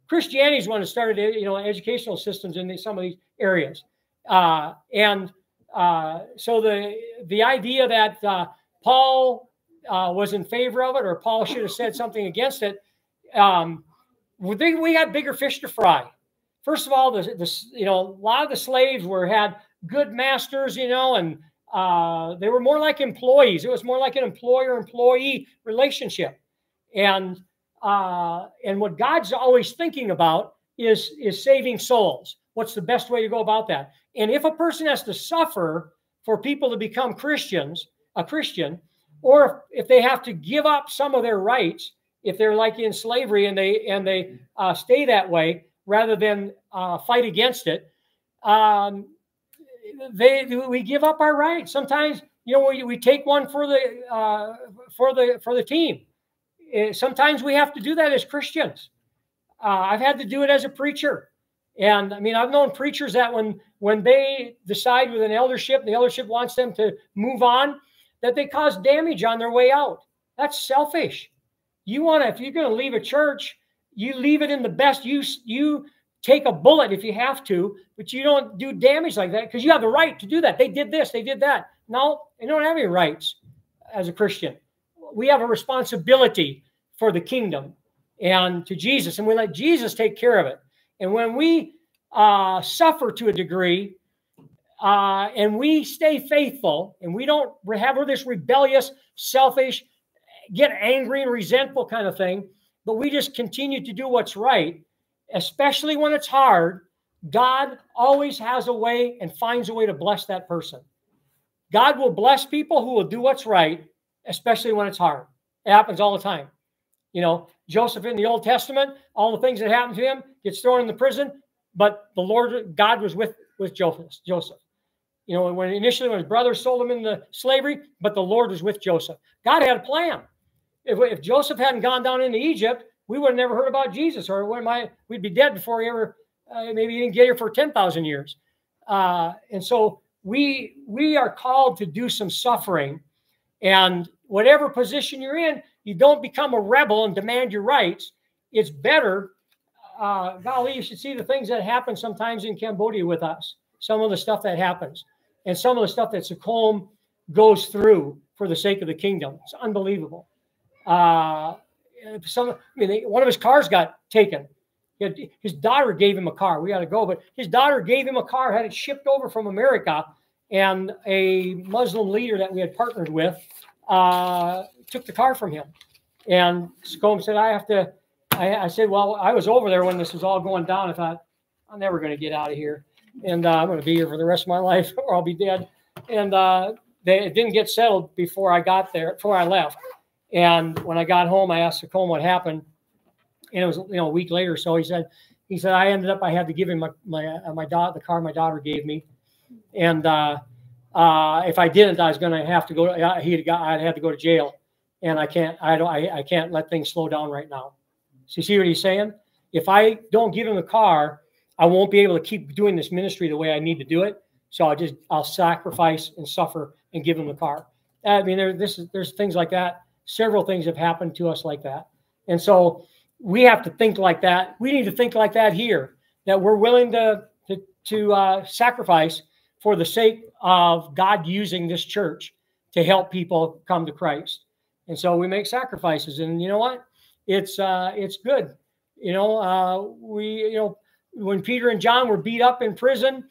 Christianity is the one that started, you know, educational systems in some of these areas. Uh, and uh, so the the idea that uh, Paul uh, was in favor of it or Paul should have said something against it, um, we we had bigger fish to fry. First of all, the, the you know a lot of the slaves were had good masters, you know, and uh, they were more like employees. It was more like an employer-employee relationship, and uh, and what God's always thinking about is is saving souls. What's the best way to go about that? And if a person has to suffer for people to become Christians, a Christian, or if, if they have to give up some of their rights, if they're like in slavery and they and they uh, stay that way rather than uh, fight against it, um, they we give up our rights. Sometimes you know we, we take one for the uh, for the for the team. Eh, sometimes we have to do that as Christians. Uh, I've had to do it as a preacher. And I mean, I've known preachers that when when they decide with an eldership, the eldership wants them to move on, that they cause damage on their way out. That's selfish. You want to, if you're going to leave a church, you leave it in the best. You you take a bullet if you have to, but you don't do damage like that because you have the right to do that. They did this, they did that. No, they don't have any rights as a Christian. We have a responsibility for the kingdom and to Jesus, and we let Jesus take care of it. And when we uh, suffer to a degree, uh, and we stay faithful, and we don't have this rebellious, selfish, get angry and resentful kind of thing, but we just continue to do what's right, especially when it's hard, God always has a way and finds a way to bless that person. God will bless people who will do what's right, especially when it's hard. It happens all the time. You know, Joseph in the Old Testament, all the things that happened to him, gets thrown in the prison, but the Lord, God was with with Joseph. Joseph. You know, when initially when his brothers sold him into slavery, but the Lord was with Joseph. God had a plan. If, if Joseph hadn't gone down into Egypt, we would have never heard about Jesus, or what I, we'd be dead before he ever, uh, maybe didn't get here for 10,000 years. Uh, and so we we are called to do some suffering. And whatever position you're in, you don't become a rebel and demand your rights. It's better. Uh, golly, you should see the things that happen sometimes in Cambodia with us. Some of the stuff that happens, and some of the stuff that Sacom goes through for the sake of the kingdom. It's unbelievable. Uh, some, I mean, one of his cars got taken. Had, his daughter gave him a car. We got to go, but his daughter gave him a car, had it shipped over from America, and a Muslim leader that we had partnered with uh, took the car from him. And Scombe said, "I have to." I, I, said, "Well, I was over there when this was all going down. I thought I'm never going to get out of here, and uh, I'm going to be here for the rest of my life, or I'll be dead." And uh, they, it didn't get settled before I got there, before I left. And when I got home, I asked Sacombe what happened, and it was you know a week later. So he said, he said I ended up I had to give him my my uh, my daughter the car my daughter gave me, and uh, uh, if I didn't, I was going to have to go. Uh, he got I'd have to go to jail, and I can't I don't I, I can't let things slow down right now. So you see what he's saying? If I don't give him the car, I won't be able to keep doing this ministry the way I need to do it. So I'll just I'll sacrifice and suffer and give him the car. I mean, there this is there's things like that several things have happened to us like that. And so we have to think like that. We need to think like that here, that we're willing to, to, to uh, sacrifice for the sake of God using this church to help people come to Christ. And so we make sacrifices. And you know what? It's uh, it's good. You know, uh, we you know when Peter and John were beat up in prison,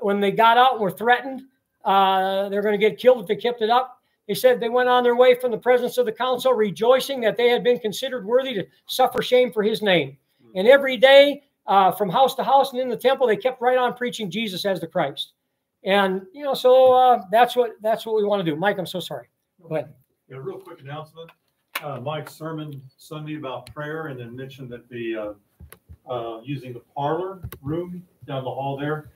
when they got out and were threatened, uh, they're going to get killed if they kept it up. He said they went on their way from the presence of the council, rejoicing that they had been considered worthy to suffer shame for his name. And every day, uh, from house to house and in the temple, they kept right on preaching Jesus as the Christ. And you know, so uh, that's what that's what we want to do. Mike, I'm so sorry. Go ahead. Yeah, real quick announcement. Uh, Mike's sermon Sunday about prayer, and then mentioned that the uh, uh, using the parlor room down the hall there.